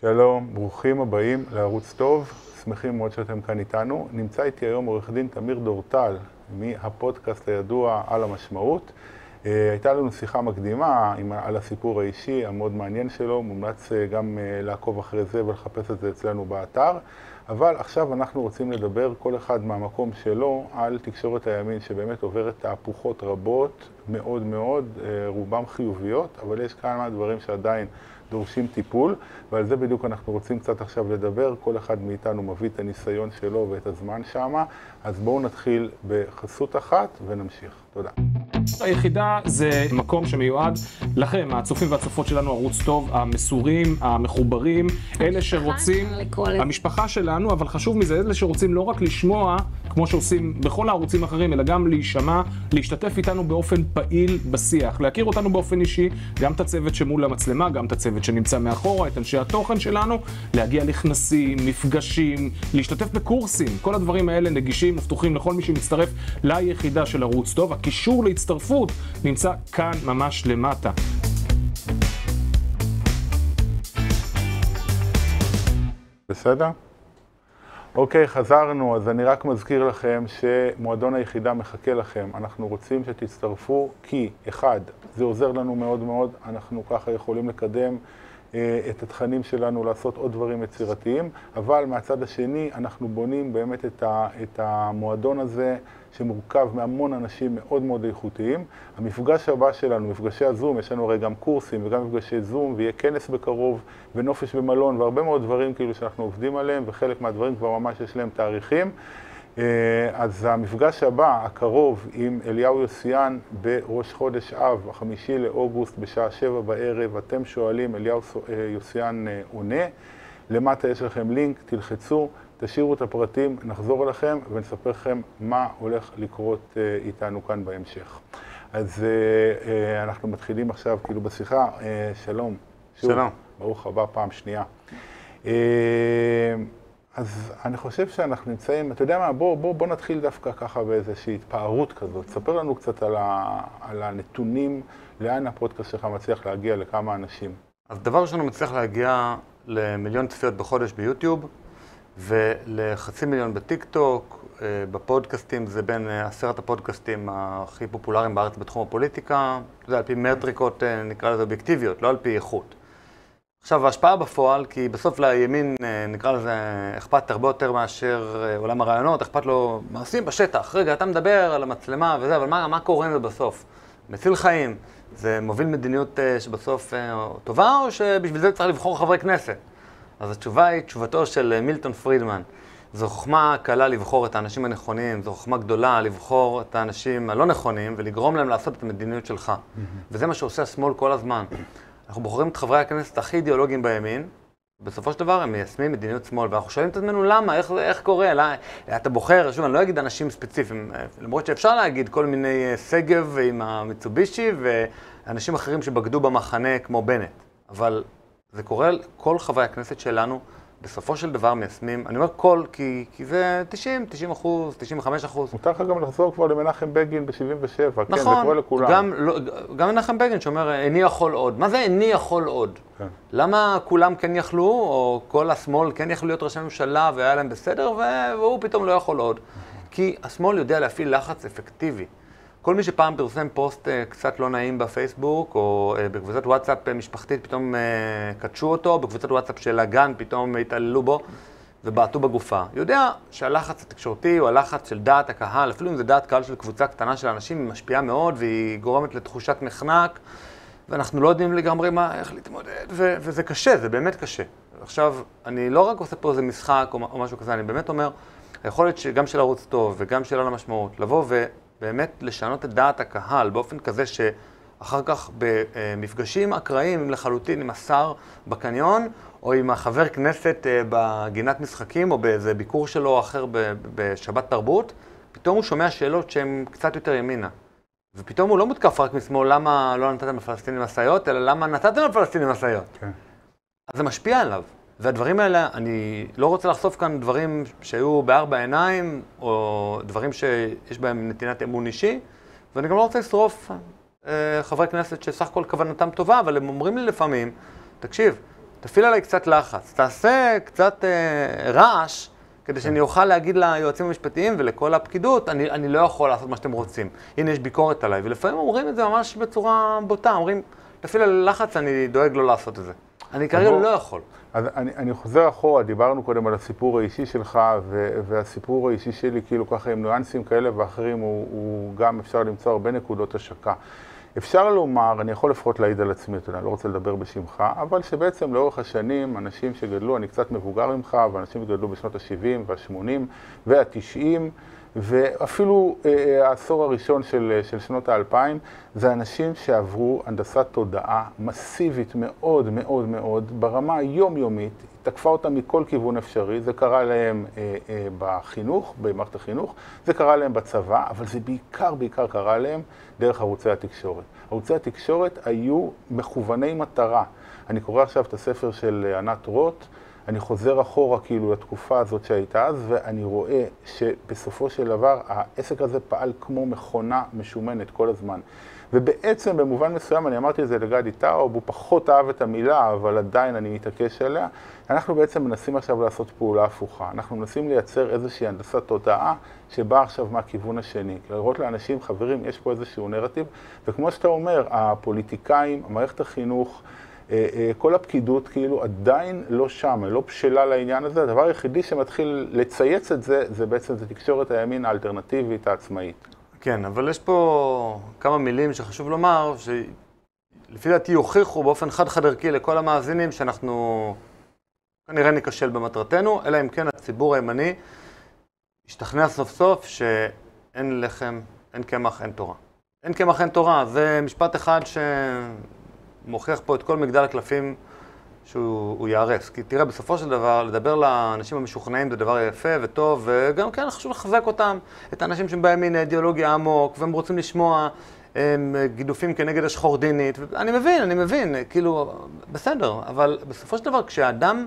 שלום, ברוכים הבאים לערוץ טוב, שמחים מאוד שאתם כאן איתנו. נמצא איתי היום עורך דין תמיר דורטל מהפודקאסט הידוע על המשמעות. אה, הייתה לנו שיחה מקדימה עם, על הסיפור האישי המאוד מעניין שלו, מומלץ אה, גם אה, לעקוב אחרי זה ולחפש את זה אצלנו באתר. אבל עכשיו אנחנו רוצים לדבר, כל אחד מהמקום שלו, על תקשורת הימין שבאמת עוברת תהפוכות רבות מאוד מאוד, רובם חיוביות, אבל יש כמה דברים שעדיין דורשים טיפול, ועל זה בדיוק אנחנו רוצים קצת עכשיו לדבר. כל אחד מאיתנו מביא את הניסיון שלו ואת הזמן שמה, אז בואו נתחיל בחסות אחת ונמשיך. תודה. היחידה זה מקום שמיועד לכם, הצופים והצופות שלנו, ערוץ טוב, המסורים, המחוברים, אלה שרוצים, המשפחה שלנו, אבל חשוב מזה, אלה שרוצים לא רק לשמוע, כמו שעושים בכל הערוצים האחרים, אלא גם להישמע, להשתתף איתנו באופן פעיל בשיח, להכיר אותנו באופן אישי, גם את הצוות שמול המצלמה, גם את הצוות שנמצא מאחורה, את אנשי התוכן שלנו, להגיע לכנסים, מפגשים, להשתתף בקורסים, כל הדברים האלה נגישים ופתוחים לכל מי שמצטרף ליחידה של ערוץ טוב. הקישור להצטרפות נמצא כאן ממש למטה. בסדר? אוקיי, חזרנו, אז אני רק מזכיר לכם שמועדון היחידה מחכה לכם. אנחנו רוצים שתצטרפו כי, אחד, זה עוזר לנו מאוד מאוד, אנחנו ככה יכולים לקדם את התכנים שלנו, לעשות עוד דברים יצירתיים, אבל מהצד השני אנחנו בונים באמת את, ה, את המועדון הזה שמורכב מהמון אנשים מאוד מאוד איכותיים. המפגש הבא שלנו, מפגשי הזום, יש לנו הרי גם קורסים וגם מפגשי זום, ויהיה כנס בקרוב, ונופש במלון, והרבה מאוד דברים כאילו שאנחנו עובדים עליהם, וחלק מהדברים כבר ממש יש להם תאריכים. אה, אז המפגש הבא, הקרוב, עם אליהו יוסיאן בראש חודש אב, החמישי לאוגוסט, בשעה שבע בערב, אתם שואלים, אליהו אה, יוסיאן אה, עונה. למטה יש לכם לינק, תלחצו, תשאירו את הפרטים, נחזור אליכם ונספר לכם מה הולך לקרות איתנו כאן בהמשך. אז אנחנו מתחילים עכשיו כאילו בשיחה. שלום. שוב, שלום. ברוך הבא פעם שנייה. אז אני חושב שאנחנו נמצאים, אתה יודע מה, בוא, בוא, בוא נתחיל דווקא ככה באיזושהי התפארות כזאת. ספר לנו קצת על, ה, על הנתונים, לאן הפודקאסט שלך מצליח להגיע, לכמה אנשים. אז דבר ראשון, הוא מצליח להגיע למיליון צפיות בחודש ביוטיוב, ולחצי מיליון בטיק טוק, אה, בפודקאסטים זה בין אה, עשרת הפודקאסטים הכי פופולריים בארץ בתחום הפוליטיקה, יודע, על פי מטריקות, אה, נקרא לזה אובייקטיביות, לא על פי איכות. עכשיו, ההשפעה בפועל, כי בסוף לימין, אה, נקרא לזה, אכפת הרבה יותר מאשר אה, עולם הרעיונות, אכפת לו מעשים בשטח. רגע, אתה מדבר על המצלמה וזה, אבל מה, מה קורה עם זה בסוף? מציל חיים, זה מוביל מדיניות אה, שבסוף טובה, או שבשביל זה צריך לבחור חברי כנסת? אז התשובה היא תשובתו של מילטון פרידמן. זו חוכמה קלה לבחור את האנשים הנכונים, זו חוכמה גדולה לבחור את האנשים הלא נכונים ולגרום להם לעשות את המדיניות שלך. Mm-hmm. וזה מה שעושה השמאל כל הזמן. אנחנו בוחרים את חברי הכנסת הכי אידיאולוגיים בימין, בסופו של דבר הם מיישמים מדיניות שמאל, ואנחנו שואלים את עצמנו למה, איך, איך קורה, לא, אתה בוחר, שוב, אני לא אגיד אנשים ספציפיים, למרות שאפשר להגיד כל מיני אה, שגב עם המיצובישי ואנשים אחרים שבגדו במחנה כמו בנט, אבל זה קורה לכל חברי הכנסת שלנו, בסופו של דבר מיישמים, אני אומר כל, כי, כי זה 90, 90 אחוז, 95 אחוז. מותר לך גם לחזור כבר למנחם בגין ב-77, נכון, כן, זה נכון, קורה לכולם. גם, לא, גם מנחם בגין שאומר, איני יכול עוד. מה זה איני יכול עוד? כן. למה כולם כן יכלו, או כל השמאל כן יכלו להיות ראשי ממשלה והיה להם בסדר, והוא פתאום לא יכול עוד? כי השמאל יודע להפעיל לחץ אפקטיבי. כל מי שפעם פרסם פוסט uh, קצת לא נעים בפייסבוק, או uh, בקבוצת וואטסאפ uh, משפחתית פתאום uh, קדשו אותו, בקבוצת וואטסאפ של הגן פתאום התעללו בו ובעטו בגופה. יודע שהלחץ התקשורתי הוא הלחץ של דעת הקהל, אפילו אם זה דעת קהל של קבוצה קטנה של אנשים, היא משפיעה מאוד והיא גורמת לתחושת מחנק, ואנחנו לא יודעים לגמרי מה, איך להתמודד, ו- וזה קשה, זה באמת קשה. עכשיו, אני לא רק עושה פה איזה משחק או, או משהו כזה, אני באמת אומר, היכולת שגם של ערוץ טוב וגם של על המשמעות, לבוא ו... באמת לשנות את דעת הקהל באופן כזה שאחר כך במפגשים אקראיים לחלוטין עם השר בקניון, או עם החבר כנסת אה, בגינת משחקים, או באיזה ביקור שלו או אחר בשבת תרבות, פתאום הוא שומע שאלות שהן קצת יותר ימינה. ופתאום הוא לא מותקף רק משמאל, למה לא נתתם לפלסטינים משאיות, אלא למה נתתם לפלסטינים משאיות. כן. אז זה משפיע עליו. והדברים האלה, אני לא רוצה לחשוף כאן דברים שהיו בארבע עיניים, או דברים שיש בהם נתינת אמון אישי, ואני גם לא רוצה לשרוף אה, חברי כנסת שסך הכל כוונתם טובה, אבל הם אומרים לי לפעמים, תקשיב, תפעיל עליי קצת לחץ, תעשה קצת אה, רעש, כדי שאני אוכל להגיד ליועצים המשפטיים ולכל הפקידות, אני, אני לא יכול לעשות מה שאתם רוצים. הנה, יש ביקורת עליי. ולפעמים אומרים את זה ממש בצורה בוטה, אומרים, תפעיל עליי לחץ, אני דואג לא לעשות את זה. אני כרגע לא יכול. אז אני, אני חוזר אחורה, דיברנו קודם על הסיפור האישי שלך, ו, והסיפור האישי שלי, כאילו ככה עם ניואנסים כאלה ואחרים, הוא, הוא גם אפשר למצוא הרבה נקודות השקה. אפשר לומר, אני יכול לפחות להעיד על עצמי, אתה יודע, אני לא רוצה לדבר בשמך, אבל שבעצם לאורך השנים, אנשים שגדלו, אני קצת מבוגר ממך, ואנשים שגדלו בשנות ה-70 וה-80 וה-90, ואפילו אה, אה, העשור הראשון של, אה, של שנות האלפיים, זה אנשים שעברו הנדסת תודעה מסיבית מאוד מאוד מאוד, ברמה היומיומית, תקפה אותם מכל כיוון אפשרי, זה קרה להם אה, אה, בחינוך, במערכת החינוך, זה קרה להם בצבא, אבל זה בעיקר בעיקר קרה להם דרך ערוצי התקשורת. ערוצי התקשורת היו מכווני מטרה. אני קורא עכשיו את הספר של ענת רוט, אני חוזר אחורה כאילו לתקופה הזאת שהייתה אז, ואני רואה שבסופו של דבר העסק הזה פעל כמו מכונה משומנת כל הזמן. ובעצם במובן מסוים, אני אמרתי את זה לגדי טאוב, הוא פחות אהב את המילה, אבל עדיין אני מתעקש עליה, אנחנו בעצם מנסים עכשיו לעשות פעולה הפוכה. אנחנו מנסים לייצר איזושהי הנדסת תודעה שבאה עכשיו מהכיוון השני. לראות לאנשים, חברים, יש פה איזשהו נרטיב, וכמו שאתה אומר, הפוליטיקאים, מערכת החינוך, כל הפקידות כאילו עדיין לא שם, לא בשלה לעניין הזה. הדבר היחידי שמתחיל לצייץ את זה, זה בעצם זה תקשורת הימין האלטרנטיבית העצמאית. כן, אבל יש פה כמה מילים שחשוב לומר, שלפי דעתי יוכיחו באופן חד-חד ערכי לכל המאזינים שאנחנו כנראה ניכשל במטרתנו, אלא אם כן הציבור הימני ישתכנע סוף סוף שאין לחם, אין קמח, אין תורה. אין קמח, אין תורה, זה משפט אחד שמוכיח פה את כל מגדל הקלפים שהוא ייהרס. כי תראה, בסופו של דבר, לדבר לאנשים המשוכנעים זה דבר יפה וטוב, וגם כן חשוב לחזק אותם, את האנשים שהם בימין אידיאולוגיה עמוק, והם רוצים לשמוע הם, גידופים כנגד השחור דינית. אני מבין, אני מבין, כאילו, בסדר, אבל בסופו של דבר, כשאדם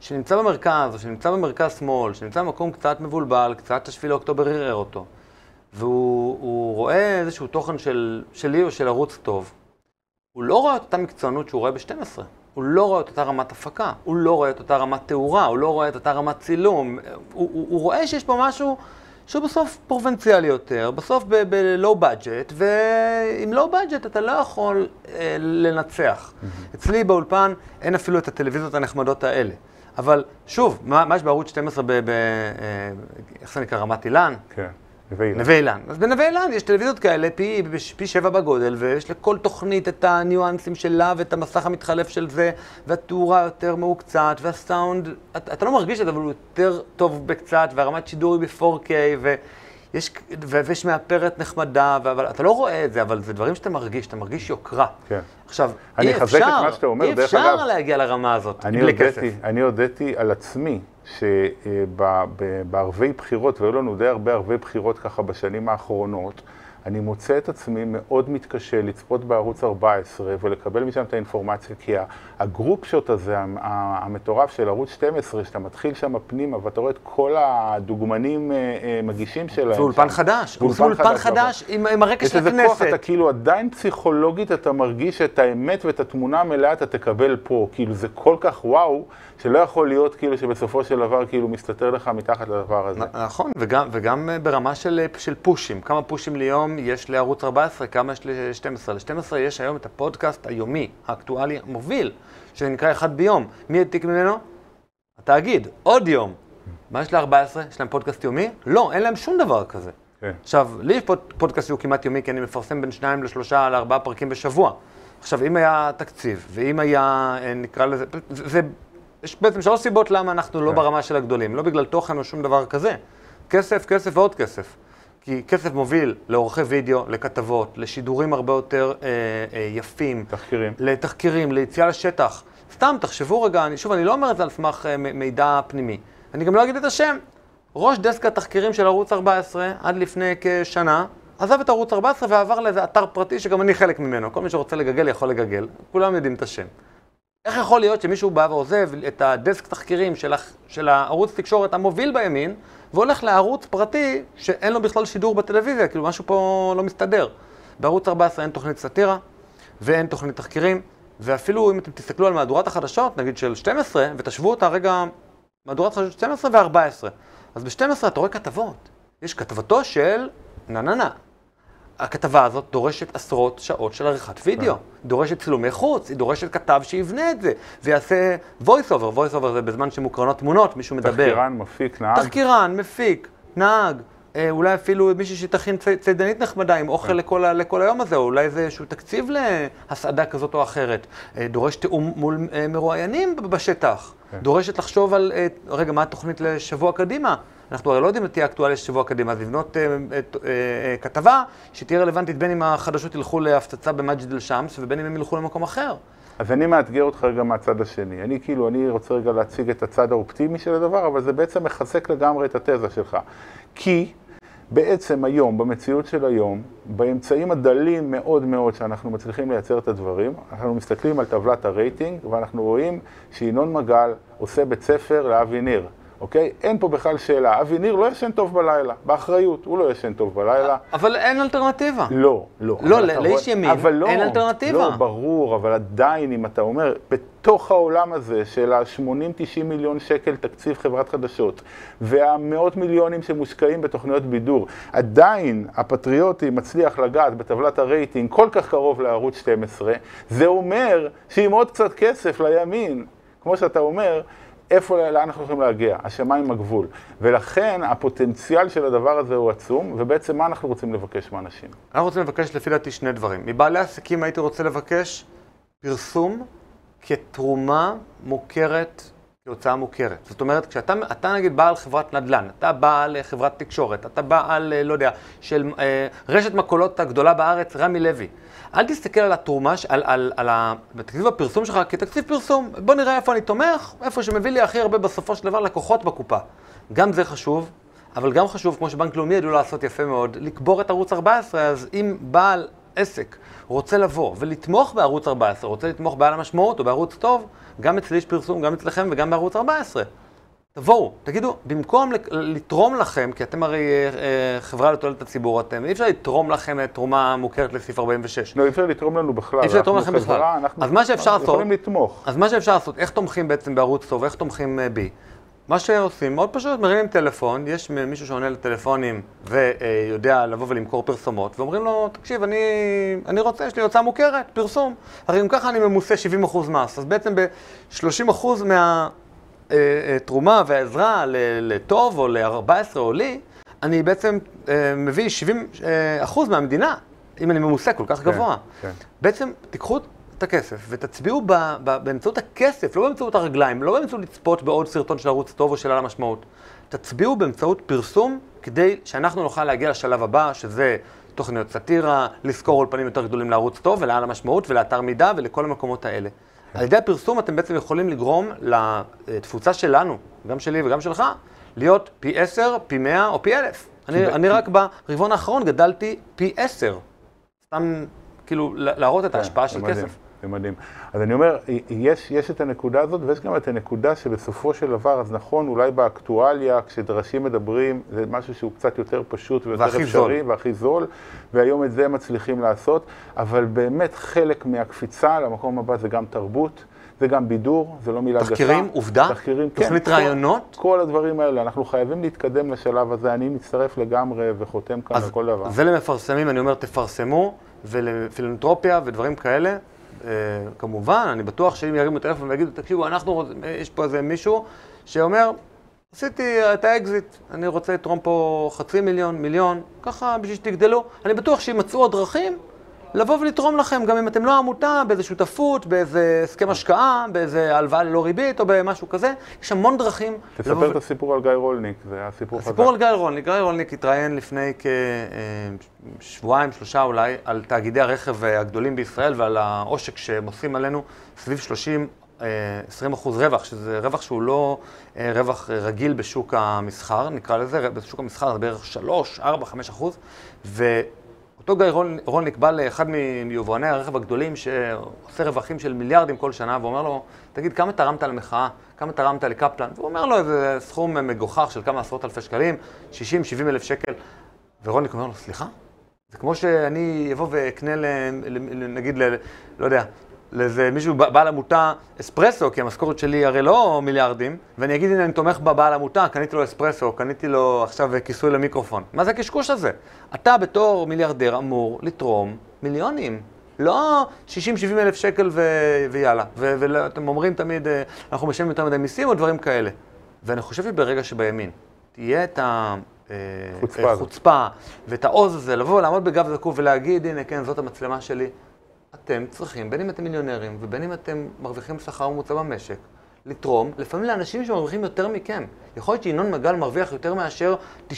שנמצא במרכז, או שנמצא במרכז שמאל, שנמצא במקום קצת מבולבל, קצת השביל לאוקטובר ערער אותו, והוא רואה איזשהו תוכן של, שלי או של ערוץ טוב, הוא לא רואה את אותה מקצוענות שהוא רואה ב-12. הוא לא רואה את אותה רמת הפקה, הוא לא רואה את אותה רמת תאורה, הוא לא רואה את אותה רמת צילום, הוא, הוא, הוא רואה שיש פה משהו שהוא בסוף פרובנציאלי יותר, בסוף ב-low budget, ועם low budget אתה לא יכול אה, לנצח. Mm-hmm. אצלי באולפן אין אפילו את הטלוויזיות הנחמדות האלה. אבל שוב, מה, מה יש בערוץ 12 ב... ב אה, איך זה נקרא? רמת אילן? כן. נווה אילן. אז בנווה אילן יש טלוויזיות כאלה פי, פי שבע בגודל, ויש לכל תוכנית את הניואנסים שלה, ואת המסך המתחלף של זה, והתאורה יותר מעוקצת, והסאונד, אתה, אתה לא מרגיש את זה, אבל הוא יותר טוב בקצת, והרמת שידור היא ב-4K, ויש, ויש מאפרת נחמדה, אבל אתה לא רואה את זה, אבל זה דברים שאתה מרגיש, אתה מרגיש יוקרה. כן. עכשיו, אי אפשר, אי אפשר להגיע לרמה הזאת בלי כסף. אני הודיתי על עצמי שבערבי בחירות, והיו לנו די הרבה ערבי בחירות ככה בשנים האחרונות, אני מוצא את עצמי מאוד מתקשה לצפות בערוץ 14 ולקבל משם את האינפורמציה, כי הגרופ שוט הזה, המטורף של ערוץ 12, שאתה מתחיל שם פנימה ואתה רואה את כל הדוגמנים אה, אה, מגישים שלהם. זה אולפן חדש, זה אולפן חדש עם הרקע של הכנסת. יש איזה כוח, אתה כאילו עדיין פסיכולוגית, אתה מרגיש את האמת ואת התמונה המלאה אתה תקבל פה. כאילו זה כל כך וואו, שלא יכול להיות כאילו שבסופו של דבר כאילו מסתתר לך מתחת לדבר הזה. נכון, וגם, וגם אה, ברמה של, של פושים. כמה פושים ליום יש לערוץ 14, כמה יש ל-12. ל-12 יש היום את הפודקאסט היומי, האקטואלי המוביל. שנקרא אחד ביום. מי העתיק ממנו? התאגיד, עוד יום. מה יש ל-14? יש להם פודקאסט יומי? לא, אין להם שום דבר כזה. כן. עכשיו, לי יש פודקאסט שהוא כמעט יומי, כי אני מפרסם בין שניים לשלושה לארבעה פרקים בשבוע. עכשיו, אם היה תקציב, ואם היה, אה, נקרא לזה, זה, יש בעצם שלוש סיבות למה אנחנו לא כן. ברמה של הגדולים. לא בגלל תוכן או שום דבר כזה. כסף, כסף ועוד כסף. כי כסף מוביל לעורכי וידאו, לכתבות, לשידורים הרבה יותר אה, אה, יפים. תחקירים. לתחקירים, ליציאה לשטח. סתם, תחשבו רגע, אני, שוב, אני לא אומר את זה על סמך אה, מידע פנימי. אני גם לא אגיד את השם. ראש דסק התחקירים של ערוץ 14, עד לפני כשנה, עזב את ערוץ 14 ועבר לאיזה אתר פרטי שגם אני חלק ממנו. כל מי שרוצה לגגל יכול לגגל, כולם יודעים את השם. איך יכול להיות שמישהו בא ועוזב את הדסק תחקירים של, של הערוץ תקשורת המוביל בימין, והולך לערוץ פרטי שאין לו בכלל שידור בטלוויזיה, כאילו משהו פה לא מסתדר. בערוץ 14 אין תוכנית סאטירה, ואין תוכנית תחקירים, ואפילו אם אתם תסתכלו על מהדורת החדשות, נגיד של 12, ותשוו אותה רגע, מהדורת חדשות 12 ו-14. אז ב-12 אתה רואה כתבות. יש כתבתו של נה נה נה. הכתבה הזאת דורשת עשרות שעות של עריכת וידאו, כן. דורשת צילומי חוץ, היא דורשת כתב שיבנה את זה, ויעשה voice over, voice over זה בזמן שמוקרנות תמונות, מישהו מדבר. תחקירן, מפיק, נהג. תחקירן, מפיק, נהג, אולי אפילו מישהי שתכין צידנית נחמדה עם אוכל כן. לכל, לכל היום הזה, או אולי זה איזשהו תקציב להסעדה כזאת או אחרת. אה, דורש תיאום מול אה, מרואיינים בשטח. כן. דורשת לחשוב על, רגע, מה התוכנית לשבוע קדימה? אנחנו הרי לא יודעים מה תהיה אקטואליה של שבוע קדימה, אז לבנות אה, אה, אה, כתבה שתהיה רלוונטית בין אם החדשות ילכו להפצצה במג'ד אל-שמס ובין אם הם ילכו למקום אחר. אז אני מאתגר אותך רגע מהצד השני. אני כאילו, אני רוצה רגע להציג את הצד האופטימי של הדבר, אבל זה בעצם מחזק לגמרי את התזה שלך. כי בעצם היום, במציאות של היום, באמצעים הדלים מאוד מאוד שאנחנו מצליחים לייצר את הדברים, אנחנו מסתכלים על טבלת הרייטינג ואנחנו רואים שינון מגל עושה בית ספר לאבי ניר. אוקיי? אין פה בכלל שאלה. אבי ניר לא ישן טוב בלילה, באחריות, הוא לא ישן טוב בלילה. אבל אין אלטרנטיבה. לא, לא. לא, לאיש ימין לא, אין אלטרנטיבה. לא, ברור, אבל עדיין, אם אתה אומר, בתוך העולם הזה של ה-80-90 מיליון שקל תקציב חברת חדשות, והמאות מיליונים שמושקעים בתוכניות בידור, עדיין הפטריוטי מצליח לגעת בטבלת הרייטינג כל כך קרוב לערוץ 12, זה אומר שעם עוד קצת כסף לימין, כמו שאתה אומר, איפה, לאן אנחנו יכולים להגיע? השמיים הגבול. ולכן הפוטנציאל של הדבר הזה הוא עצום, ובעצם מה אנחנו רוצים לבקש מאנשים? אנחנו רוצים לבקש לפי דעתי שני דברים. מבעלי עסקים הייתי רוצה לבקש פרסום כתרומה מוכרת, כהוצאה מוכרת. זאת אומרת, כשאתה נגיד בעל חברת נדל"ן, אתה בעל חברת תקשורת, אתה בעל, לא יודע, של אה, רשת מכולות הגדולה בארץ, רמי לוי. אל תסתכל על התרומה, על, על, על תקציב הפרסום שלך כתקציב פרסום. בוא נראה איפה אני תומך, איפה שמביא לי הכי הרבה בסופו של דבר לקוחות בקופה. גם זה חשוב, אבל גם חשוב, כמו שבנק לאומי ידעו לעשות יפה מאוד, לקבור את ערוץ 14, אז אם בעל עסק רוצה לבוא ולתמוך בערוץ 14, רוצה לתמוך בעל המשמעות או בערוץ טוב, גם אצלי יש פרסום, גם אצלכם וגם בערוץ 14. תבואו, תגידו, במקום לתרום לכם, כי אתם הרי אה, אה, חברה לתועלת הציבור, אתם, אי אפשר לתרום לכם תרומה מוכרת לסעיף 46. לא, אי אפשר לתרום לנו בכלל. אי אפשר לתרום לכם בכלל. אז מה שאפשר לעשות, יכולים לתמוך. אז מה שאפשר לעשות, איך תומכים בעצם בערוץ טוב, איך תומכים אה, בי? מה שעושים, מאוד פשוט, מרימים טלפון, יש מישהו שעונה לטלפונים ויודע לבוא ולמכור פרסומות, ואומרים לו, תקשיב, אני, אני רוצה, יש לי הוצאה מוכרת, פרסום. הרי אם ככה אני ממוסה 70% מס, אז בעצם ב-30% מה... אה, אה, תרומה ועזרה לטוב או ל-14 או לי, אני בעצם אה, מביא 70 אחוז מהמדינה, אם אני ממוסה כל כך כן, גבוה. כן. בעצם תיקחו את הכסף ותצביעו ב, ב, באמצעות הכסף, לא באמצעות הרגליים, לא באמצעות לצפות בעוד סרטון של ערוץ טוב או של על המשמעות. תצביעו באמצעות פרסום כדי שאנחנו נוכל להגיע לשלב הבא, שזה תוכניות סאטירה, לשכור אולפנים יותר גדולים לערוץ טוב ולעל המשמעות ולאתר מידע ולכל המקומות האלה. על ידי הפרסום אתם בעצם יכולים לגרום לתפוצה שלנו, גם שלי וגם שלך, להיות פי עשר, פי מאה או פי אלף. אני, אני רק ברבעון האחרון גדלתי פי עשר. סתם, כאילו, להראות את כן, ההשפעה של כסף. זה מדהים. אז אני אומר, יש, יש את הנקודה הזאת, ויש גם את הנקודה שבסופו של דבר, אז נכון, אולי באקטואליה, כשדרשים מדברים, זה משהו שהוא קצת יותר פשוט ויותר אפשרי, זול. והכי זול, והיום את זה מצליחים לעשות, אבל באמת חלק מהקפיצה למקום הבא זה גם תרבות. זה גם בידור, זה לא מילה גסה. תחקירים, עובדה? תחקירים, כן. תוכנית ראיונות? כל, כל הדברים האלה. אנחנו חייבים להתקדם לשלב הזה. אני מצטרף לגמרי וחותם כאן על כל דבר. זה למפרסמים, אני אומר, תפרסמו, ולפילנטרופיה ודברים כאלה. אה, כמובן, אני בטוח שאם ירימו טלפון ויגידו, תקשיבו, אנחנו, יש פה איזה מישהו שאומר, עשיתי את האקזיט, אני רוצה לתרום פה חצי מיליון, מיליון, ככה בשביל שתגדלו. אני בטוח שימצאו עוד דרכים לבוא ולתרום לכם, גם אם אתם לא עמותה, באיזה שותפות, באיזה הסכם השקעה, באיזה הלוואה ללא ריבית או במשהו כזה. יש המון דרכים. תספר את הסיפור על גיא רולניק, זה היה סיפור חזק. הסיפור על גיא רולניק, גיא רולניק התראיין לפני כשבועיים, שלושה אולי, על תאגידי הרכב הגדולים בישראל ועל העושק שהם עושים עלינו סביב 30 20 אחוז רווח, שזה רווח שהוא לא אה, רווח רגיל בשוק המסחר, נקרא לזה, בשוק המסחר זה בערך 3, 4, 5 אחוז, אותו גיא רון נקבע לאחד מיבואני הרכב הגדולים שעושה רווחים של מיליארדים כל שנה, ואומר לו, תגיד, כמה תרמת למחאה? כמה תרמת לקפלן? והוא אומר לו איזה סכום מגוחך של כמה עשרות אלפי שקלים, 60-70 אלף שקל. ורוניק אומר לו, סליחה? זה כמו שאני אבוא ואקנה, נגיד, לא יודע, לאיזה מישהו, בעל עמותה, אספרסו, כי המשכורת שלי הרי לא מיליארדים, ואני אגיד, הנה, אני תומך בבעל עמותה, קניתי לו אספרסו, קניתי לו עכשיו כיסוי למיקרופון. מה זה הקשקוש הזה? אתה בתור מיליארדר אמור לתרום מיליונים. לא 60-70 אלף שקל ו... ויאללה. ואתם אומרים תמיד, אה, אנחנו משלמים יותר מדי מיסים או דברים כאלה. ואני חושב שברגע שבימין תהיה את החוצפה אה, ואת העוז הזה, לבוא ולעמוד בגב זקוף ולהגיד, הנה, כן, זאת המצלמה שלי. אתם צריכים, בין אם אתם מיליונרים ובין אם אתם מרוויחים שכר ממוצע במשק, לתרום, לפעמים לאנשים שמרוויחים יותר מכם. יכול להיות שינון מגל מרוויח יותר מאשר 95%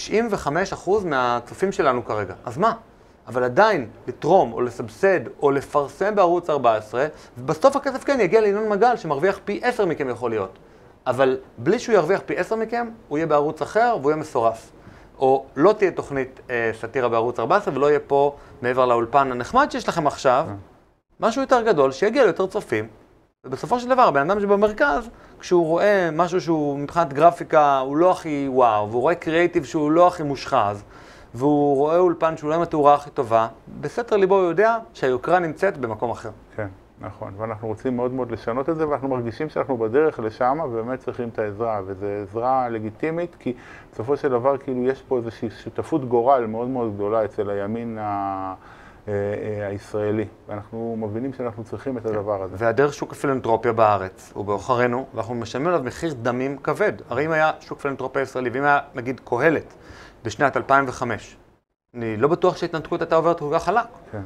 מהכספים שלנו כרגע. אז מה? אבל עדיין לתרום או לסבסד או לפרסם בערוץ 14, ובסוף הכסף כן יגיע לינון מגל שמרוויח פי 10 מכם יכול להיות. אבל בלי שהוא ירוויח פי 10 מכם, הוא יהיה בערוץ אחר והוא יהיה מסורס. או לא תהיה תוכנית אה, סאטירה בערוץ 14 ולא יהיה פה, מעבר לאולפן הנחמד שיש לכם עכשיו, משהו יותר גדול, שיגיע ליותר צופים, ובסופו של דבר, הבן אדם שבמרכז, כשהוא רואה משהו שהוא מבחינת גרפיקה הוא לא הכי וואו, והוא רואה קריאיטיב שהוא לא הכי מושחז, והוא רואה אולפן שהוא לא עם התאורה הכי טובה, בסתר ליבו הוא יודע שהיוקרה נמצאת במקום אחר. כן, נכון. ואנחנו רוצים מאוד מאוד לשנות את זה, ואנחנו מרגישים שאנחנו בדרך לשם, ובאמת צריכים את העזרה, וזו עזרה לגיטימית, כי בסופו של דבר, כאילו, יש פה איזושהי שותפות גורל מאוד מאוד גדולה אצל הימין ה... אה, אה, הישראלי, ואנחנו מבינים שאנחנו צריכים את הדבר הזה. והדרך שוק הפילנטרופיה בארץ הוא בעוכרינו, ואנחנו משלמים עליו מחיר דמים כבד. הרי אם היה שוק פילנטרופיה ישראלי, ואם היה, נגיד, קהלת בשנת 2005, אני לא בטוח שההתנתקות הייתה עוברת כל כך חלק. כן.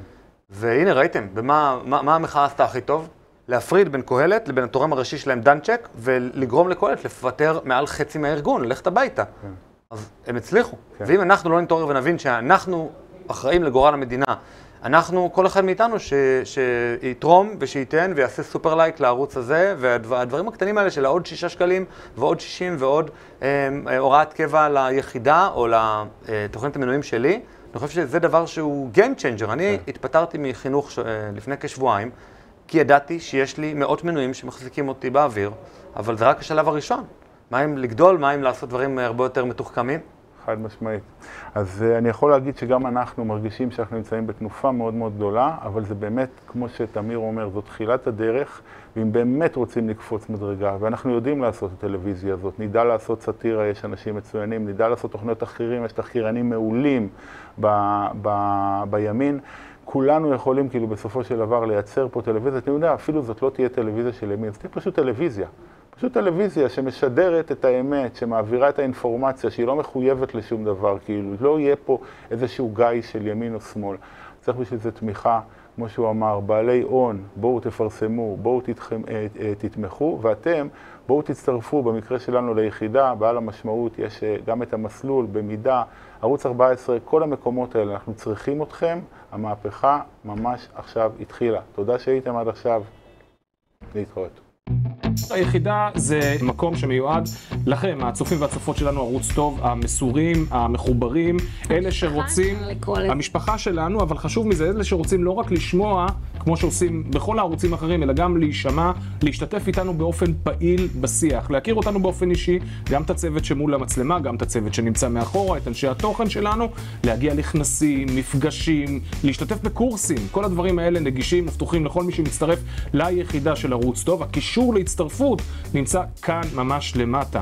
והנה, ראיתם, ומה מה, מה המחאה עשתה הכי טוב? להפריד בין קהלת לבין התורם הראשי שלהם דנצ'ק, ולגרום לקהלת לפטר מעל חצי מהארגון, ללכת הביתה. כן. אז הם הצליחו. כן. ואם אנחנו לא נתעורר ונבין שאנחנו אחראים לגורל המדינה, אנחנו, כל אחד מאיתנו ש, שיתרום ושייתן ויעשה סופר לייק לערוץ הזה, והדברים הקטנים האלה של העוד שישה שקלים ועוד שישים ועוד אה, הוראת קבע ליחידה או לתוכנית המנויים שלי, אני חושב שזה דבר שהוא Game Changer. אני כן. התפטרתי מחינוך ש... אה, לפני כשבועיים, כי ידעתי שיש לי מאות מנויים שמחזיקים אותי באוויר, אבל זה רק השלב הראשון. מה אם לגדול, מה אם לעשות דברים הרבה יותר מתוחכמים? חד משמעית. אז uh, אני יכול להגיד שגם אנחנו מרגישים שאנחנו נמצאים בתנופה מאוד מאוד גדולה, אבל זה באמת, כמו שתמיר אומר, זו תחילת הדרך, ואם באמת רוצים לקפוץ מדרגה, ואנחנו יודעים לעשות את הטלוויזיה הזאת, נדע לעשות סאטירה, יש אנשים מצוינים, נדע לעשות תוכניות תחקירים, יש תחקירנים מעולים ב, ב, בימין. כולנו יכולים כאילו בסופו של דבר לייצר פה טלוויזיה, אתם יודעים, אפילו זאת לא תהיה טלוויזיה של ימין, זאת תהיה פשוט טלוויזיה. פשוט טלוויזיה שמשדרת את האמת, שמעבירה את האינפורמציה, שהיא לא מחויבת לשום דבר, כאילו, לא יהיה פה איזשהו גיא של ימין או שמאל. צריך בשביל זה תמיכה, כמו שהוא אמר, בעלי הון, בואו תפרסמו, בואו תתחמ... אה, אה, תתמכו, ואתם, בואו תצטרפו, במקרה שלנו ליחידה, בעל המשמעות, יש אה, גם את המסלול, במידה, ערוץ 14, כל המקומות האלה, אנחנו צריכים אתכם, המהפכה ממש עכשיו התחילה. תודה שהייתם עד עכשיו, להתראות. היחידה זה מקום שמיועד לכם, הצופים והצופות שלנו, ערוץ טוב, המסורים, המחוברים, אלה שרוצים, המשפחה שלנו, אבל חשוב מזה, אלה שרוצים לא רק לשמוע, כמו שעושים בכל הערוצים האחרים, אלא גם להישמע, להשתתף איתנו באופן פעיל בשיח, להכיר אותנו באופן אישי, גם את הצוות שמול המצלמה, גם את הצוות שנמצא מאחורה, את אנשי התוכן שלנו, להגיע לכנסים, מפגשים, להשתתף בקורסים, כל הדברים האלה נגישים ופתוחים לכל מי שמצטרף ליחידה של ערוץ טוב. הקישור להצטרפות נמצא כאן ממש למטה.